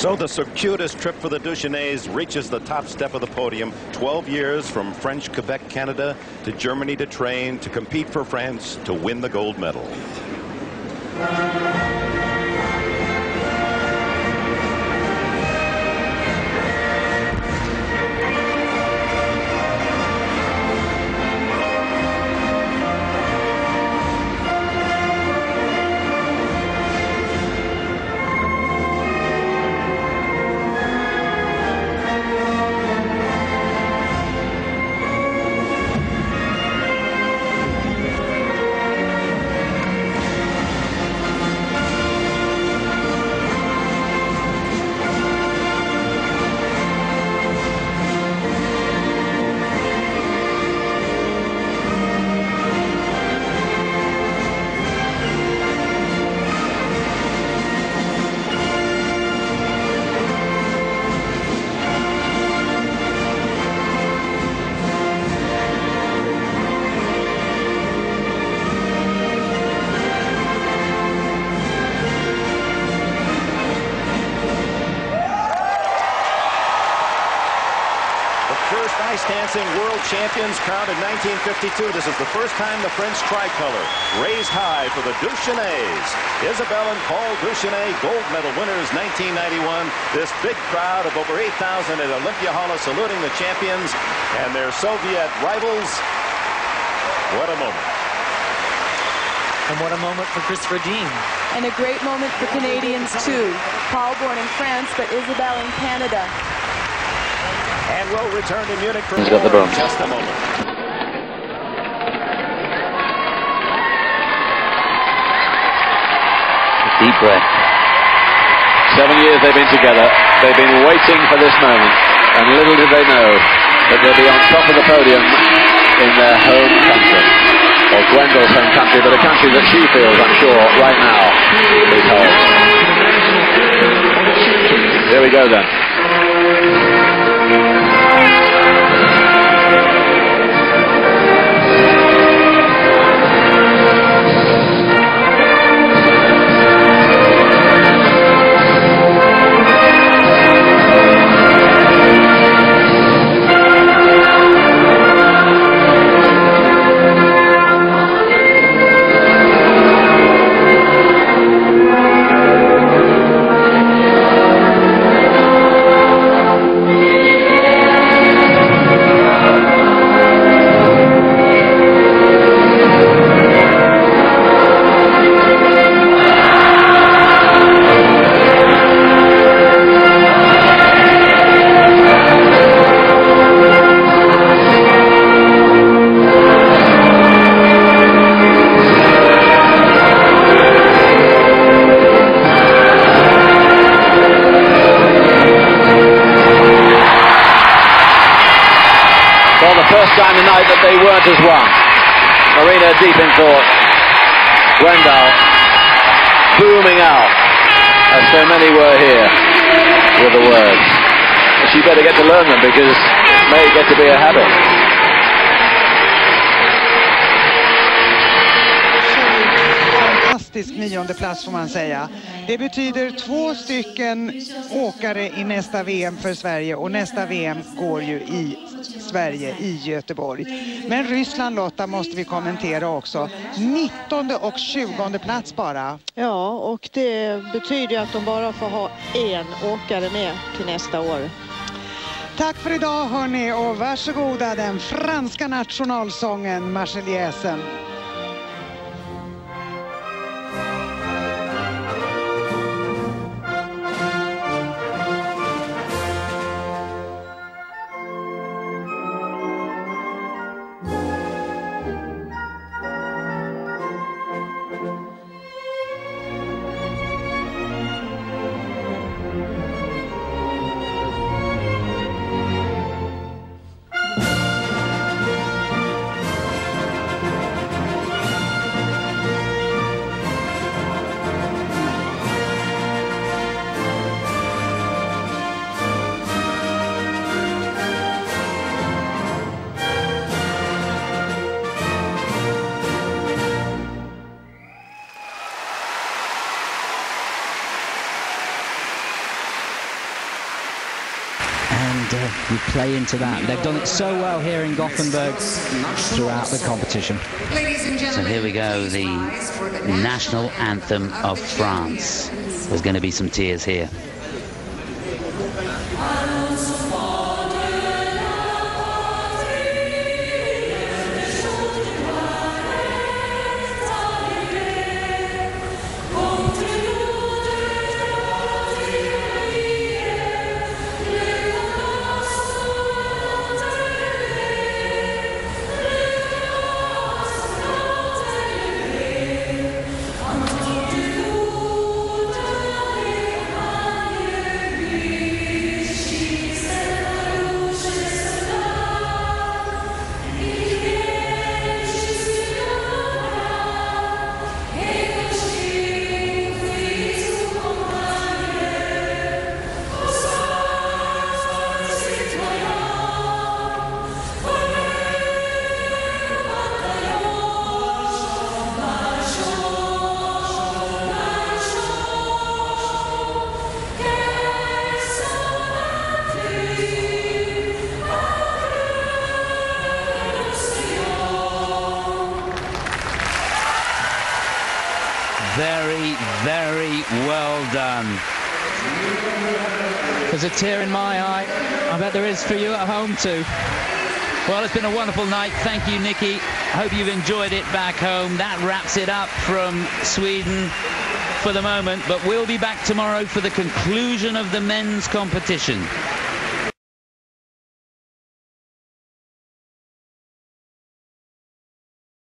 So the circuitous trip for the Duchesnays reaches the top step of the podium. 12 years from French Quebec, Canada to Germany to train, to compete for France, to win the gold medal. First dancing world champions crowned in 1952. This is the first time the French tricolor raised high for the Duchesnays. Isabelle and Paul Duchesnay, gold medal winners 1991. This big crowd of over 8,000 at Olympia Hall saluting the champions and their Soviet rivals. What a moment. And what a moment for Christopher Dean. And a great moment for Canadians, too. Paul born in France, but Isabelle in Canada. And we'll return to Munich for He's got the bronze. just a moment. Deep breath. Seven years they've been together. They've been waiting for this moment. And little did they know that they'll be on top of the podium in their home country. Or Gwendal's home country, but a country that she feels, I'm sure, right now is home. Here we go then. The first time tonight that they weren't as one. Marina deep in court. Gwendal booming out, as so many were here, with the words. She better get to learn them because it may get to be a habit. fantastisk nionde plats får man säga. Det betyder två stycken åkare i nästa VM för Sverige och nästa VM går ju i Sverige, i Göteborg. Men Ryssland Lotta måste vi kommentera också. 19 och 20 plats bara. Ja, och det betyder att de bara får ha en åkare med till nästa år. Tack för idag hörni och varsågoda den franska nationalsången Marseljäsen. Uh, you play into that. They've done it so well here in Gothenburg throughout the competition. So here we go, the national anthem of France. There's going to be some tears here. Very well done. There's a tear in my eye. I bet there is for you at home too. Well, it's been a wonderful night. Thank you, Nikki. Hope you've enjoyed it back home. That wraps it up from Sweden for the moment, but we'll be back tomorrow for the conclusion of the men's competition.